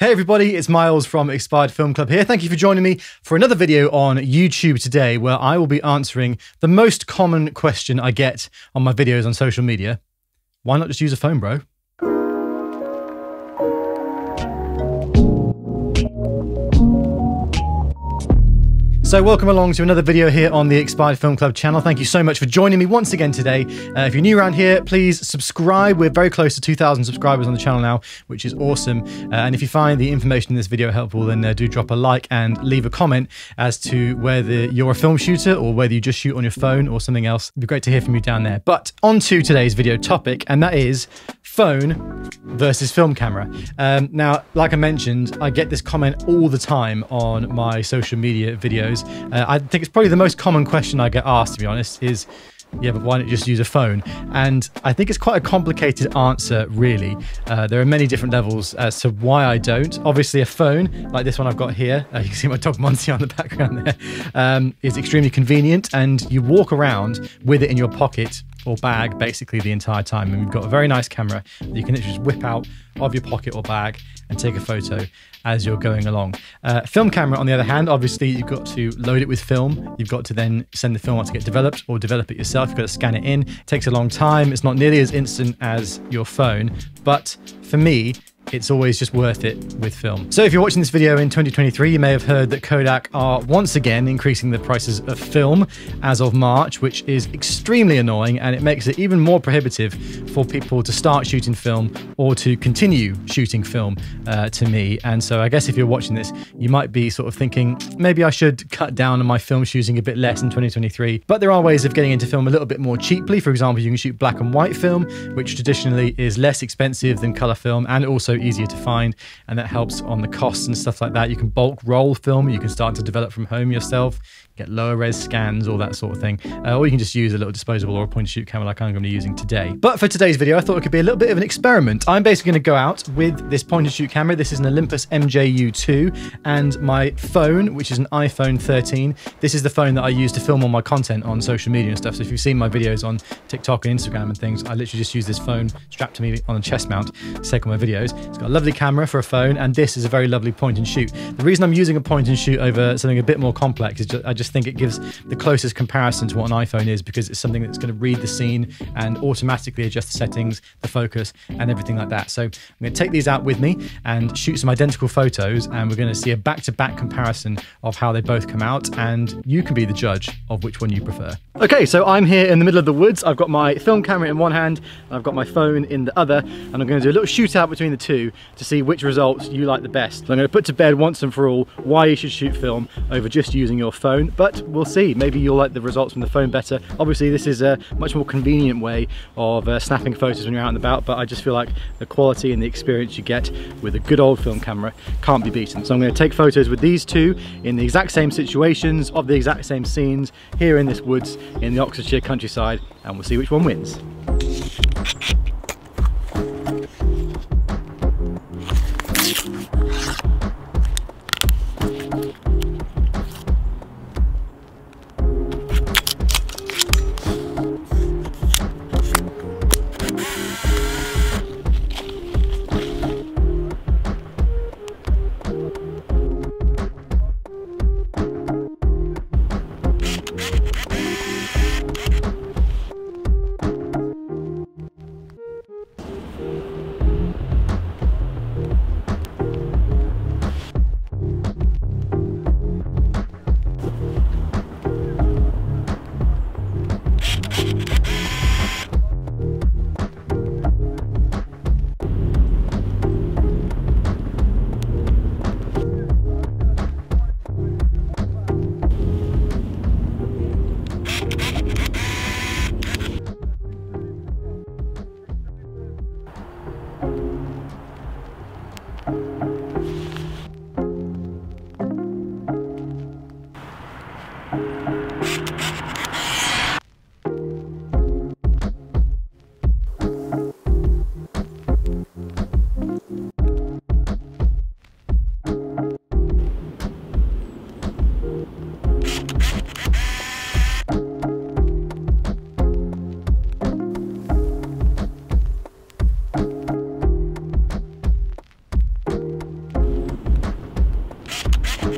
Hey everybody, it's Miles from Expired Film Club here. Thank you for joining me for another video on YouTube today where I will be answering the most common question I get on my videos on social media. Why not just use a phone, bro? So, welcome along to another video here on the Expired Film Club channel. Thank you so much for joining me once again today. Uh, if you're new around here, please subscribe. We're very close to 2,000 subscribers on the channel now, which is awesome. Uh, and if you find the information in this video helpful, then uh, do drop a like and leave a comment as to whether you're a film shooter or whether you just shoot on your phone or something else. It'd be great to hear from you down there. But on to today's video topic, and that is phone versus film camera. Um, now, like I mentioned, I get this comment all the time on my social media videos uh, I think it's probably the most common question I get asked, to be honest, is yeah, but why not just use a phone? And I think it's quite a complicated answer, really. Uh, there are many different levels as to why I don't. Obviously, a phone like this one I've got here, uh, you can see my dog Monty on the background there, um, is extremely convenient, and you walk around with it in your pocket or bag basically the entire time. And we've got a very nice camera that you can just whip out of your pocket or bag and take a photo as you're going along. Uh, film camera, on the other hand, obviously you've got to load it with film. You've got to then send the film out to get developed or develop it yourself. You've got to scan it in. It takes a long time. It's not nearly as instant as your phone. But for me, it's always just worth it with film. So if you're watching this video in 2023, you may have heard that Kodak are once again increasing the prices of film as of March, which is extremely annoying and it makes it even more prohibitive for people to start shooting film or to continue shooting film uh, to me. And so I guess if you're watching this, you might be sort of thinking, maybe I should cut down on my film shooting a bit less in 2023. But there are ways of getting into film a little bit more cheaply. For example, you can shoot black and white film, which traditionally is less expensive than color film and also easier to find, and that helps on the costs and stuff like that. You can bulk roll film, you can start to develop from home yourself get lower res scans, all that sort of thing. Uh, or you can just use a little disposable or a point and shoot camera like I'm going to be using today. But for today's video, I thought it could be a little bit of an experiment. I'm basically going to go out with this point and shoot camera. This is an Olympus MJU2 and my phone, which is an iPhone 13. This is the phone that I use to film all my content on social media and stuff. So if you've seen my videos on TikTok and Instagram and things, I literally just use this phone strapped to me on a chest mount to take all my videos. It's got a lovely camera for a phone and this is a very lovely point and shoot. The reason I'm using a point and shoot over something a bit more complex is just, I just just think it gives the closest comparison to what an iPhone is because it's something that's going to read the scene and automatically adjust the settings, the focus, and everything like that. So I'm going to take these out with me and shoot some identical photos, and we're going to see a back to back comparison of how they both come out, and you can be the judge of which one you prefer. Okay, so I'm here in the middle of the woods. I've got my film camera in one hand, and I've got my phone in the other, and I'm going to do a little shootout between the two to see which results you like the best. So I'm going to put to bed once and for all why you should shoot film over just using your phone but we'll see. Maybe you'll like the results from the phone better. Obviously, this is a much more convenient way of uh, snapping photos when you're out and about, but I just feel like the quality and the experience you get with a good old film camera can't be beaten. So I'm going to take photos with these two in the exact same situations, of the exact same scenes, here in this woods in the Oxfordshire countryside, and we'll see which one wins.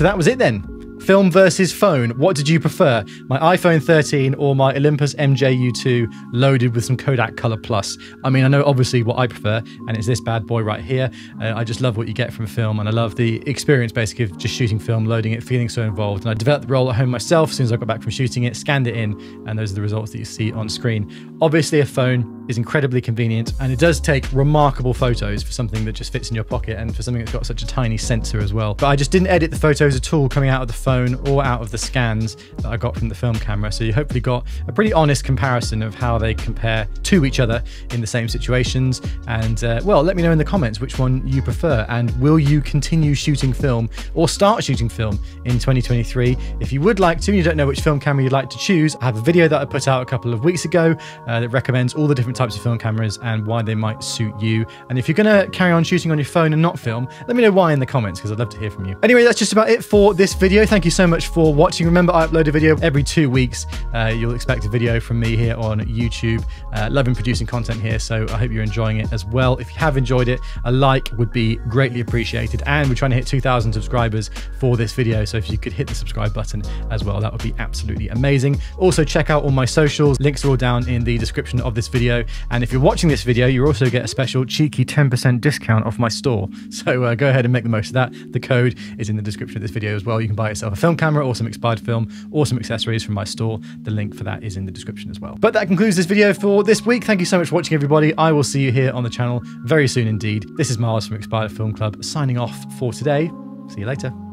So that was it then. Film versus phone. What did you prefer? My iPhone 13 or my Olympus MJU2 loaded with some Kodak Color Plus? I mean, I know obviously what I prefer, and it's this bad boy right here. Uh, I just love what you get from film, and I love the experience basically of just shooting film, loading it, feeling so involved. And I developed the roll at home myself as soon as I got back from shooting it, scanned it in, and those are the results that you see on screen. Obviously, a phone is incredibly convenient, and it does take remarkable photos for something that just fits in your pocket and for something that's got such a tiny sensor as well. But I just didn't edit the photos at all coming out of the phone or out of the scans that I got from the film camera. So you hopefully got a pretty honest comparison of how they compare to each other in the same situations. And uh, well, let me know in the comments which one you prefer. And will you continue shooting film or start shooting film in 2023? If you would like to, and you don't know which film camera you'd like to choose, I have a video that I put out a couple of weeks ago uh, that recommends all the different types of film cameras and why they might suit you. And if you're going to carry on shooting on your phone and not film, let me know why in the comments because I'd love to hear from you. Anyway, that's just about it for this video. Thank you so much for watching. Remember, I upload a video every two weeks. Uh, you'll expect a video from me here on YouTube. Uh, loving producing content here, so I hope you're enjoying it as well. If you have enjoyed it, a like would be greatly appreciated. And we're trying to hit 2,000 subscribers for this video, so if you could hit the subscribe button as well, that would be absolutely amazing. Also, check out all my socials. Links are all down in the description of this video. And if you're watching this video, you also get a special cheeky 10% discount off my store. So uh, go ahead and make the most of that. The code is in the description of this video as well. You can buy yourself a film camera or some expired film or some accessories from my store. The link for that is in the description as well. But that concludes this video for this week. Thank you so much for watching, everybody. I will see you here on the channel very soon indeed. This is Miles from Expired Film Club signing off for today. See you later.